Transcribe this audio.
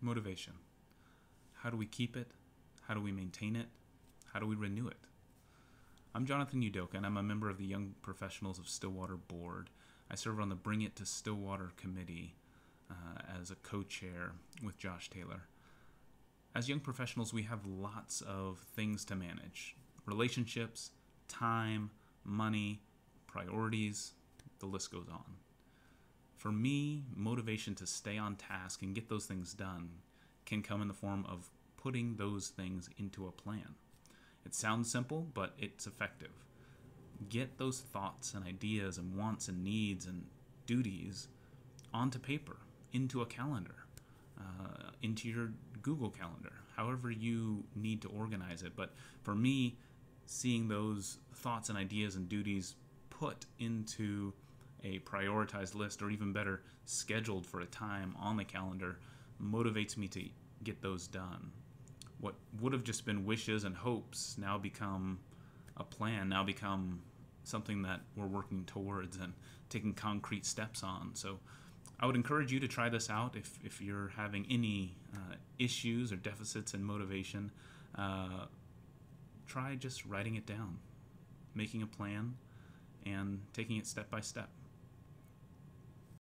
motivation. How do we keep it? How do we maintain it? How do we renew it? I'm Jonathan Udoka, and I'm a member of the Young Professionals of Stillwater Board. I serve on the Bring It to Stillwater Committee uh, as a co chair with Josh Taylor. As young professionals, we have lots of things to manage relationships, time, money, priorities, the list goes on. For me, motivation to stay on task and get those things done can come in the form of putting those things into a plan. It sounds simple, but it's effective. Get those thoughts and ideas and wants and needs and duties onto paper, into a calendar, uh, into your Google Calendar, however you need to organize it. But for me, seeing those thoughts and ideas and duties put into a prioritized list, or even better, scheduled for a time on the calendar, motivates me to get those done. What would have just been wishes and hopes now become a plan, now become something that we're working towards and taking concrete steps on. So I would encourage you to try this out if, if you're having any uh, issues or deficits in motivation. Uh, try just writing it down, making a plan, and taking it step by step.